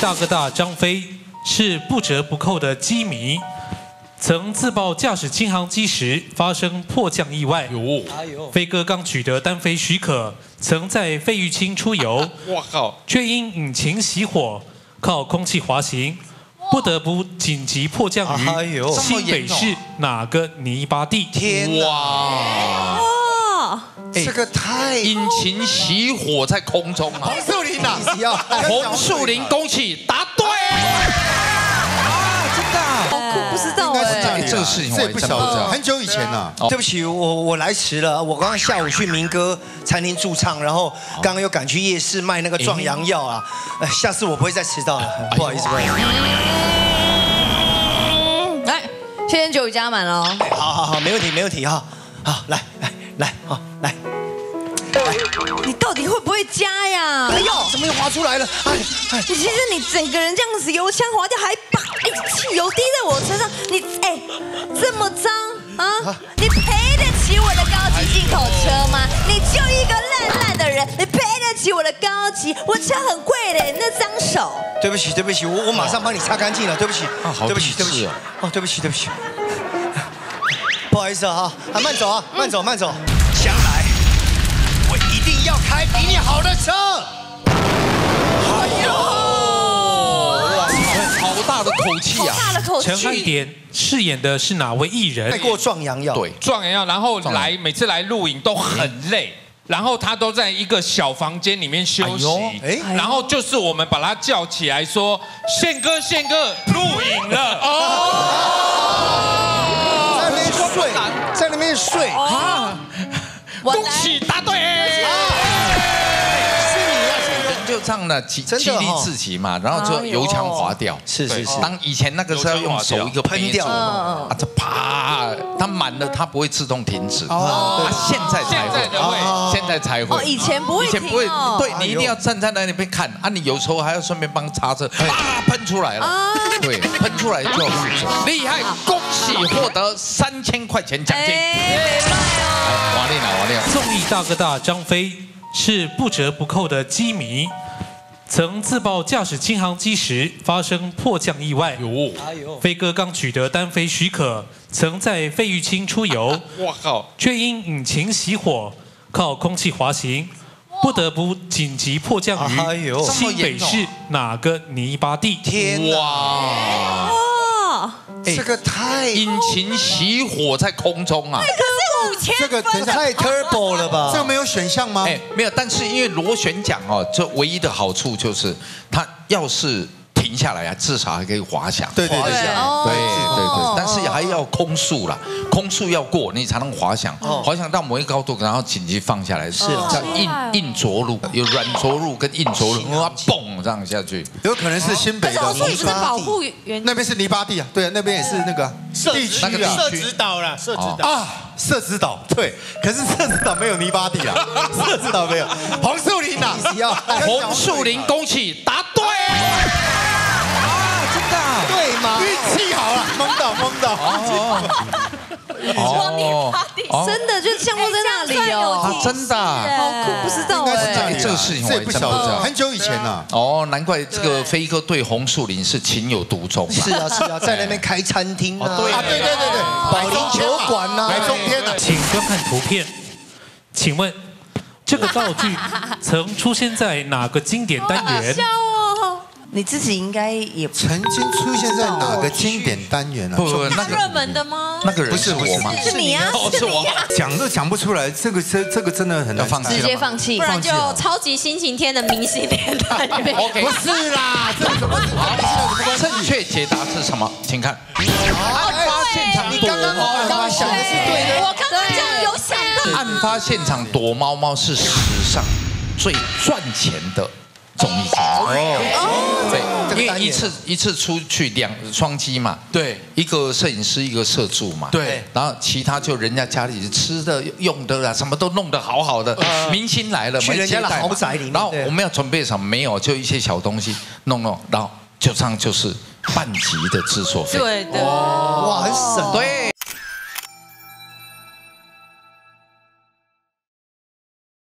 大哥大张飞是不折不扣的机迷，曾自曝驾驶轻航机时发生迫降意外。哟，飞哥刚取得单飞许可，曾在费玉清出游，我靠，却因引擎熄火，靠空气滑行，不得不紧急迫降于哎呦。新北市哪个泥巴地？天哪，哇，哦，这个太引擎熄火在空中啊！红树林呐，要洪树林，恭喜答对！好酷，不是这哎样，这个事情我这也不晓得，很久以前呐。对不起，我我来迟了。我刚刚下午去民歌餐厅驻唱，然后刚刚又赶去夜市卖那个壮阳药啊。哎，下次我不会再迟到了，不好意思，不好意思。来，现在酒已加满了好好好，没问题，没问题哈。好，来来来，好来。你到底会不会加呀？哎呦，怎么又滑出来了？哎哎，你其实你整个人这样子油腔滑调，还把哎汽油滴在我身上，你哎这么脏啊？你赔得起我的高级进口车吗？你就一个烂烂的人，你赔得起我的高级？我车很贵的，那脏手。对不起，对不起，我我马上帮你擦干净了，对不起啊，好对不起，对不起哦，哦，对不起，对不起，不好意思啊，啊，慢走啊，慢走，慢走，定要开比你好的车。哎呦。好大的口气好啊！大的口气。陈汉气。典饰演的是哪位艺人？带？过壮阳药，对，壮阳药，然后来每次来录影都很累，然后他都在一个小房间里面休息。哎呦，哎。然后就是我们把他叫起来说：“宪哥，宪哥，录影了。哦，在那边睡，在那边睡，我来恭喜答对。”人就唱了激激励自己嘛，然后就油腔滑调。是是是，当以前那个是要用手一个喷掉。啊，这啪，它满了它不会自动停止。哦。啊，现在才现在的会。哦，以前不会以前不会对你一定要站在那里边看啊，你有时候还要顺便帮擦车，啊喷出来了。啊，对，喷出来就要负责，厉害，恭喜获得三千块钱奖金。哎，厉害哦。瓦力娜，瓦力娜，综艺大哥大张飞是不折不扣的机迷，曾自曝驾驶轻航机时发生迫降意外。哟，哎呦，飞哥刚取得单飞许可，曾在费玉清出游，我靠，却因引擎熄火，靠空气滑行，不得不紧急迫降于哎呦新北市哪个泥巴地？天哪，哇，哦，这个太引擎熄火在空中啊！可是五千这个太 turbo 了吧？这个没有选项吗？哎，没有，但是因为螺旋桨哦，这唯一的好处就是它要是停下来啊，至少还可以滑翔。对对对。对哦。对但是还要空速啦，空速要过你才能滑翔，滑翔到某一个高度，然后紧急放下来，是哦叫硬硬着陆，有软着陆跟硬着陆，哇，嘣这样下去。有可能是新北的哦，所以泥不是保巴地，护原那边是泥巴地啊，对啊，那边也是那个地区那个社子岛啦，社子岛。啊，社子岛对，可是社子岛没有泥巴地啊，社子岛没有。红树林呐，红树林，恭喜答气好了，懵到懵到。哦真的就降落在那里哦，真的。好酷，不知道应该是这哎。这个事情我也不晓得，很久以前了。哦，难怪这个飞哥对红树林是情有独钟是啊是啊，在那边开餐厅啊，对，对对对对，保龄球馆呐，来中天呐，请观看图片。请问这个道具曾出现在哪个经典单元？哦，你自己应该也曾经出现在哪个经典单元啊？不不，那个热门的吗？那个人不是我吗？是你啊，哦，是我。讲都讲不出来，这个这这个真的很难放弃直接放弃不。然就超级星期天的明星连单元。OK，不是啦，这怎么正确解答是什么？请看。案发现场你刚刚我刚刚想的是对的。我刚刚这样有想到，案发现场躲猫猫是史上最赚钱的综艺节目。因为一次一次出去两双机嘛，对，一个摄影师，一个摄助嘛，对，然后其他就人家家里吃的、用的啊，什么都弄得好好的，明星来了，去人家的豪宅里面然后我们要准备什么？没有，就一些小东西弄弄，然后就这样就是半级的制作费，对的。哇，很省。对。